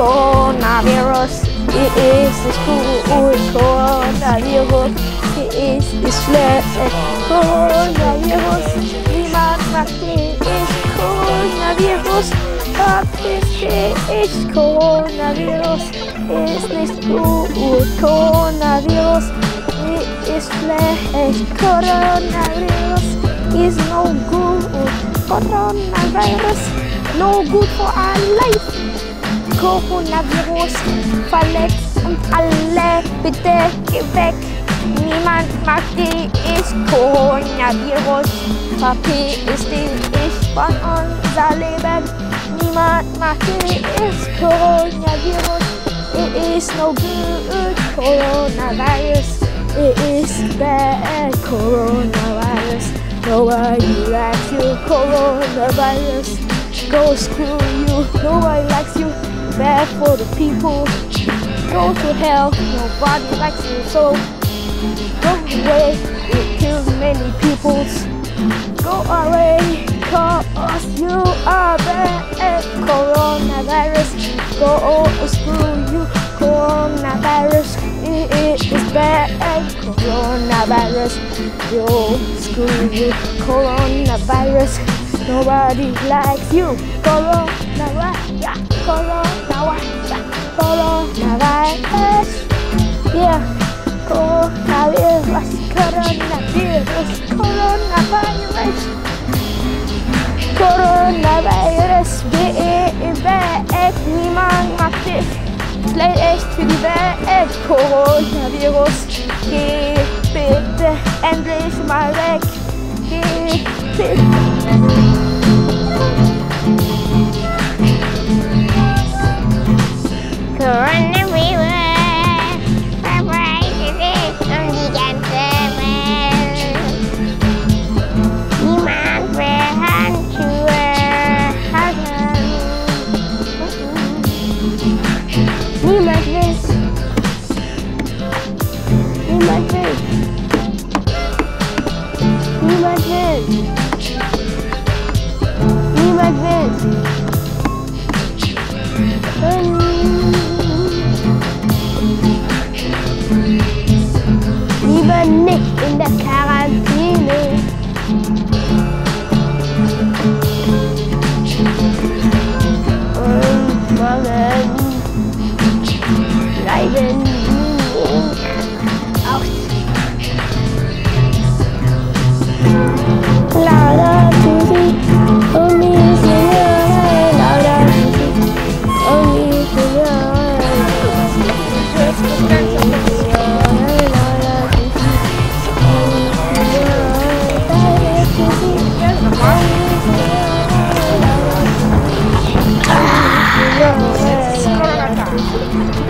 coronavirus. It is the school coronavirus. It is the flesh coronavirus. Niemand mag det ist coronavirus. Det ist coronavirus. Ist nicht gut coronavirus. It is flesh coronavirus. Is no good coronavirus. No good for our life. Coronavirus verletzt uns alle. Bitte geh weg. Niemand mag die ist Coronavirus. Verpiss dich von unser Leben. Niemand mag die ist Coronavirus. It is no good coronavirus. It is bad coronavirus. Nobody likes you, coronavirus. Go screw you, nobody likes you. Bad for the people. Go to hell, nobody likes you. So go away, it kills many peoples. Go away, cause you are bad. Coronavirus, go screw you, coronavirus. It is bad, coronavirus. Yo, screw you, coronavirus. Nobody likes you, coronavirus. Yeah, coronavirus, coronavirus. Yeah, coronavirus, coronavirus, coronavirus. Coronavirus, det är bad, niemand mag det. Slet echt die Welt, Coronavirus. Geh bitte endlich mal weg. Geh bitte. Thank you.